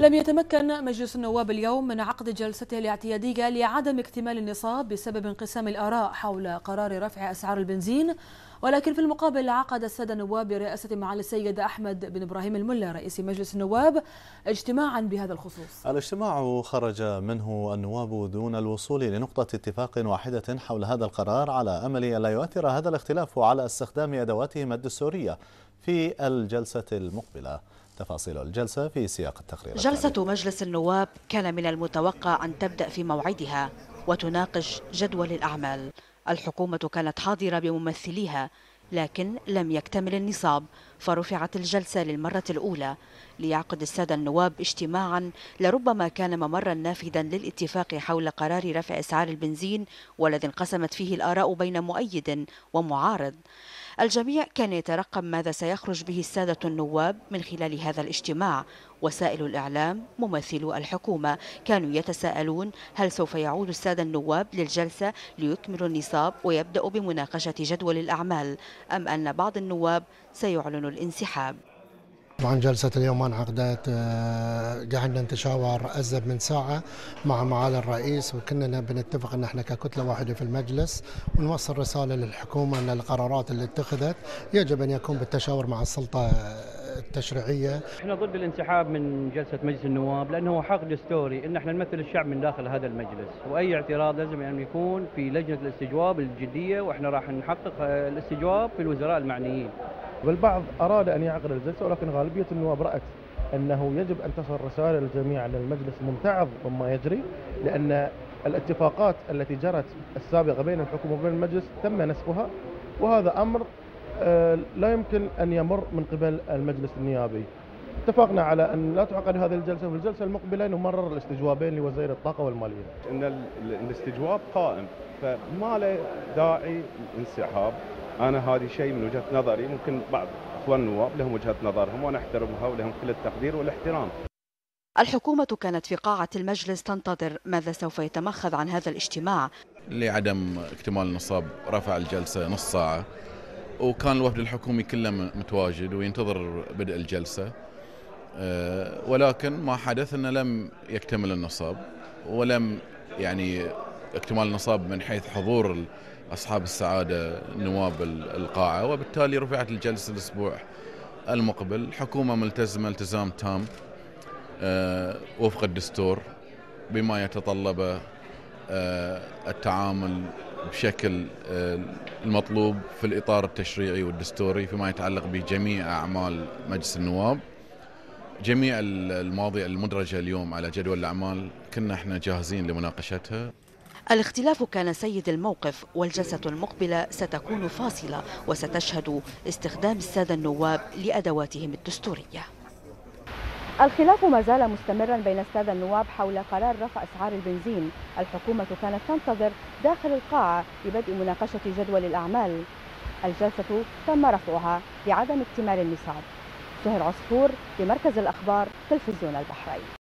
لم يتمكن مجلس النواب اليوم من عقد جلسته الاعتيادية لعدم اكتمال النصاب بسبب انقسام الآراء حول قرار رفع أسعار البنزين. ولكن في المقابل عقد السادة النواب برئاسة معالي السيد أحمد بن إبراهيم الملا رئيس مجلس النواب اجتماعا بهذا الخصوص. الاجتماع خرج منه النواب دون الوصول لنقطة اتفاق واحدة حول هذا القرار على أمل أن لا يؤثر هذا الاختلاف على استخدام أدواتهم الدستورية في الجلسة المقبلة. تفاصيل الجلسة في سياق التقرير جلسة التالي. مجلس النواب كان من المتوقع أن تبدأ في موعدها وتناقش جدول الأعمال الحكومة كانت حاضرة بممثليها لكن لم يكتمل النصاب فرفعت الجلسة للمرة الأولى. ليعقد السادة النواب اجتماعا لربما كان ممرا نافذا للاتفاق حول قرار رفع أسعار البنزين والذي انقسمت فيه الآراء بين مؤيد ومعارض. الجميع كان يترقب ماذا سيخرج به السادة النواب من خلال هذا الاجتماع. وسائل الإعلام ممثلو الحكومة كانوا يتساءلون هل سوف يعود السادة النواب للجلسة ليكملوا النصاب ويبدأوا بمناقشة جدول الأعمال. أم أن بعض النواب سيعلن الانسحاب طبعا جلسة اليوم انعقدت آه، قعدنا نتشاور أزيد من ساعة مع معالي الرئيس وكنا بنتفق أن إحنا ككتلة واحدة في المجلس ونوصل رسالة للحكومة أن القرارات اللي اتخذت يجب أن يكون بالتشاور مع السلطة التشريعية. إحنا ضد الانسحاب من جلسة مجلس النواب لأنه هو حق دستوري إن إحنا نمثل الشعب من داخل هذا المجلس، وأي اعتراض لازم أن يكون في لجنة الاستجواب الجدية وإحنا راح نحقق الاستجواب في الوزراء المعنيين. والبعض أراد أن يعقد الجلسة ولكن غالبية النواب رأت أنه يجب أن تصل رسائل للجميع ان المجلس ممتعض مما يجري لأن الاتفاقات التي جرت السابقة بين الحكومة وبين المجلس تم نسفها وهذا أمر آه، لا يمكن أن يمر من قبل المجلس النيابي. اتفقنا على أن لا تعقد هذه الجلسة وفي الجلسة المقبلة نمرر الاستجوابين لوزير الطاقة والمالية. أن الاستجواب قائم فما له داعي الانسحاب أنا هذه شيء من وجهة نظري. ممكن بعض أخوان النواب لهم وجهة نظرهم وأنا أحترمها ولهم كل التقدير والاحترام. الحكومة كانت في قاعة المجلس تنتظر ماذا سوف يتمخذ عن هذا الاجتماع. لعدم اكتمال النصاب رفع الجلسة نص ساعة. وكان الوفد الحكومي كله متواجد وينتظر بدء الجلسة. آه، ولكن ما حدث أنه لم يكتمل النصاب. ولم يعني اكتمال النصاب من حيث حضور أصحاب السعادة نواب القاعة وبالتالي رفعت الجلسة الأسبوع المقبل. الحكومة ملتزمة التزام تام آه، وفق الدستور بما يتطلبه آه، التعامل بشكل آه، المطلوب في الإطار التشريعي والدستوري فيما يتعلق بجميع أعمال مجلس النواب. جميع المواضيع المدرجة اليوم على جدول الأعمال كنا إحنا جاهزين لمناقشتها. الاختلاف كان سيد الموقف والجلسة المقبلة ستكون فاصلة وستشهد استخدام السادة النواب لأدواتهم الدستورية. الخلاف ما زال مستمرا بين السادة النواب حول قرار رفع أسعار البنزين. الحكومة كانت تنتظر داخل القاعة لبدء مناقشة جدول الأعمال. الجلسة تم رفعها لعدم اكتمال النصاب. سهر عصفور لمركز الأخبار تلفزيون البحرين.